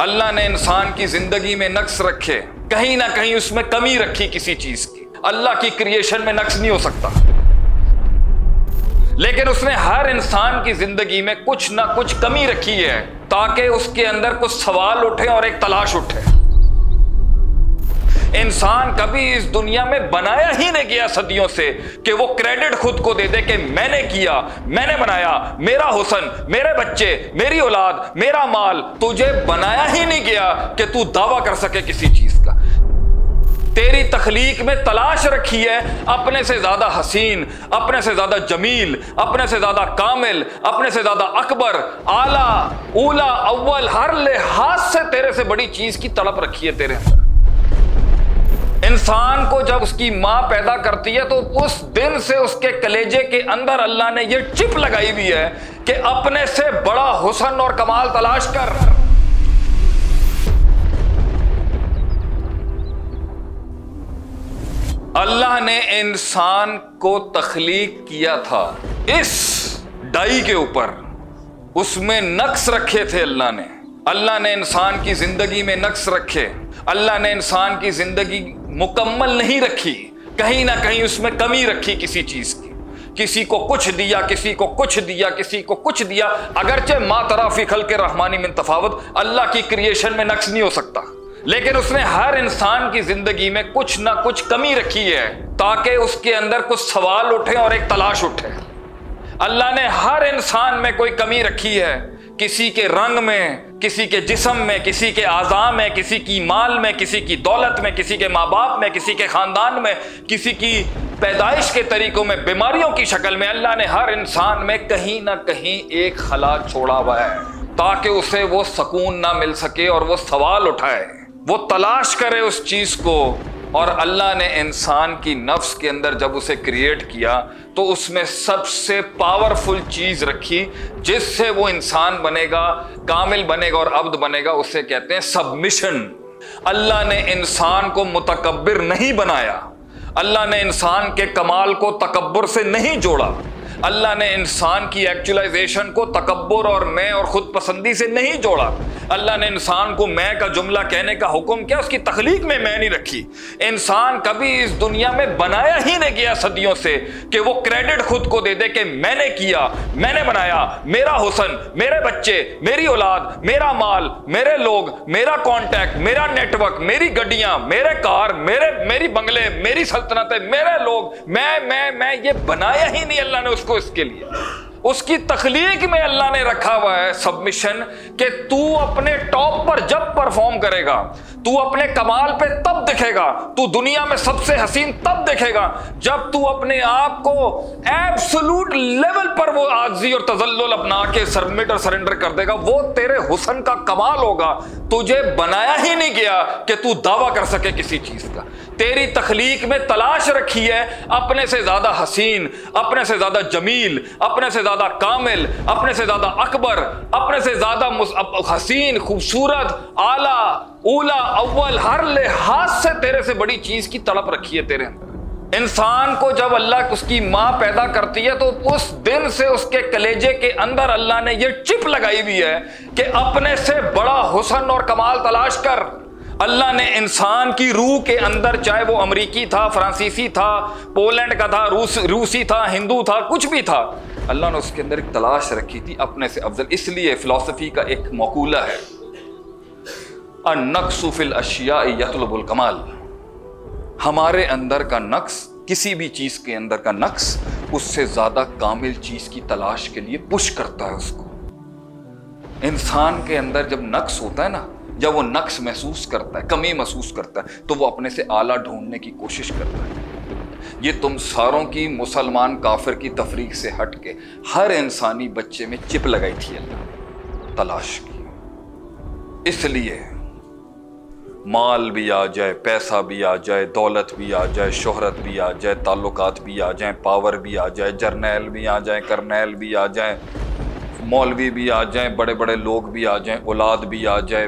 अल्लाह ने इंसान की ज़िंदगी में नक्स रखे। कहीं ना कहीं उसमें कमी रखी किसी चीज़ की। अल्लाह की क्रिएशन में नक्स नहीं हो सकता। लेकिन उसने हर इंसान की ज़िंदगी में कुछ ना कुछ कमी रखी है, ताकि उसके अंदर कुछ सवाल उठे और एक तलाश उठे। इंसान कभी इस दुनिया में बनाया ही नहीं गया सदियों से कि वो क्रेडिट खुद को दे दे कि मैंने किया, मैंने बनाया, मेरा हुसन, मेरे बच्चे, मेरी औलाद, मेरा माल, तुझे बनाया ही नहीं गया कि तू दावा कर सके किसी चीज़ का। तेरी तखलीक में तलाश रखी है, अपने से ज़्यादा हसीन, अपने से ज़्यादा जमील, अपने से ज़्यादा कामिल, अपने से ज़्यादा अकबर, आला, ऊला, अव्वल, हर लिहाज से तेरे से बड़ी चीज़ की तड़प रखी है तेरे अंदर। इंसान को जब उसकी माँ पैदा करती है तो उस दिन से उसके कलेजे के अंदर अल्लाह ने यह चिप लगाई हुई है कि अपने से बड़ा हुसन और कमाल तलाश कर। अल्लाह ने इंसान को तखलीक किया था, इस डाई के ऊपर। उसमें नक्स रखे थे अल्लाह ने। अल्लाह ने इंसान की ज़िंदगी में नक्स रखे। अल्लाह ने इंसान की ज़िंदगी मुकम्मल नहीं रखी, कहीं ना कहीं उसमें कमी रखी किसी चीज़ की। किसी को कुछ दिया, किसी को कुछ दिया, किसी को कुछ दिया, अगरचे मा तराफी खल के रहमानी में तफावत, अल्लाह की क्रिएशन में नक्स नहीं हो सकता। लेकिन उसने हर इंसान की ज़िंदगी में कुछ ना कुछ कमी रखी है, ताकि उसके अंदर कुछ सवाल उठे और एक तलाश उठे। अल्लाह ने हर इंसान में कोई कमी रखी है किसी के रंग में, किसी के जिसम में, किसी के आज़ा में, किसी की माल में, किसी की दौलत में, किसी के माँ बाप में, किसी के ख़ानदान में, किसी की पैदाइश के तरीकों में, बीमारियों की शक्ल में अल्लाह ने हर इंसान में कहीं ना कहीं एक खला छोड़ा हुआ है, ताकि उसे वो सुकून ना मिल सके और वो सवाल उठाए, वो तलाश करे उस चीज़ को और अल्लाह ने इंसान की नफ्स के अंदर जब उसे क्रिएट किया तो उसमें सबसे पावरफुल चीज़ रखी, जिससे वो इंसान बनेगा, कामिल बनेगा और अब्द बनेगा, उसे कहते हैं सबमिशन अल्लाह ने इंसान को मुतकबर नहीं बनाया। अल्लाह ने इंसान के कमाल को तकबर से नहीं जोड़ा। अल्लाह ने इंसान की एक्चुअलाइजेशन को तकबर और मैं और खुद पसंदी से नहीं जोड़ा। अल्लाह ने इंसान को मैं का जुमला कहने का हुक्म किया, उसकी तखलीक में मैं नहीं रखी। इंसान कभी इस दुनिया में बनाया ही नहीं गया सदियों से कि वो क्रेडिट खुद को दे दे कि मैंने किया, मैंने बनाया। मेरा हुसन, मेरे बच्चे, मेरी औलाद, मेरा माल, मेरे लोग, मेरा कॉन्टैक्ट मेरा नेटवर्क मेरी गड्डियाँ, मेरे कार, मेरे, मेरी बंगले, मेरी सल्तनतें, मेरे लोग, मैं मैं मैं, ये बनाया ही नहीं अल्लाह ने उसको। उसको इसके लिए। उसकी तखलीक में अल्लाह ने रखा हुआ है सबमिशन कि तू अपने टॉप पर जब परफॉर्म करेगा, तू अपने कमाल पे तब दिखेगा, तू दुनिया में सबसे हसीन तब दिखेगा जब तू अपने आप को एब्सोलूट लेवल पर वो आजी और तजल्लुल अपना के सबमिट और सरेंडर कर देगा। वो तेरे हुसन का कमाल होगा। तुझे बनाया ही नहीं गया कि तू दावा कर सके किसी चीज़ का। तेरी तखलीक में तलाश रखी है, अपने से ज़्यादा हसीन, अपने से ज़्यादा जमील, अपने से ज़्यादा कामिल, अपने से ज़्यादा अकबर, अपने से ज़्यादा हसीन, खूबसूरत, आला, ऊला, अव्वल, हर लिहाज से तेरे से बड़ी चीज़ की तड़प रखी है तेरे अंदर। इंसान को जब अल्लाह उसकी माँ पैदा करती है तो उस दिन से उसके कलेजे के अंदर अल्लाह ने यह चिप लगाई हुई है कि अपने से बड़ा हुसन और कमाल तलाश कर। अल्लाह ने इंसान की रूह के अंदर, चाहे वो अमरीकी था, फ्रांसीसी था, पोलैंड का था, रूस, रूसी था, हिंदू था, कुछ भी था, अल्लाह ने उसके अंदर एक तलाश रखी थी अपने से अफजल। इसलिए फिलॉसफी का एक मकूला है। नक्सुफिल अशिया कमाल। हमारे अंदर का नक्स, किसी भी चीज़ के अंदर का नक्स, उससे ज़्यादा कामिल चीज़ की तलाश के लिए पुश करता है उसको। इंसान के अंदर जब नक्स होता है ना जब वो नक्स महसूस करता है कमी महसूस करता है तो वो अपने से आला ढूँढने की कोशिश करता है ये तुम सारों की मुसलमान काफिर की तफरीक से हट के हर इंसानी बच्चे में चिप लगाई थी अल्लाह तलाश की इसलिए माल भी आ जाए पैसा भी आ जाए दौलत भी आ जाए शोहरत भी आ जाए ताल्लुकात भी आ जाए पावर भी आ जाए जर्नैल भी आ जाए करनैल भी आ जाए मौलवी भी आ जाए बड़े बड़े लोग भी आ जाए औलाद भी आ जाए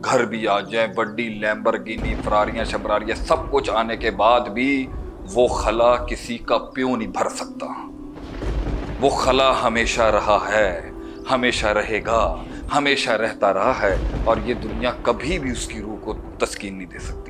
घर भी आ जाए बड्डी लैम्बरगिनी, फरारियाँ, शबरारियाँ, सब कुछ आने के बाद भी वो खला किसी का प्यों नहीं भर सकता। वो खला हमेशा रहा है, हमेशा रहेगा, हमेशा रहता रहा है, और ये दुनिया कभी भी उसकी रूह को तस्कीन नहीं दे सकती।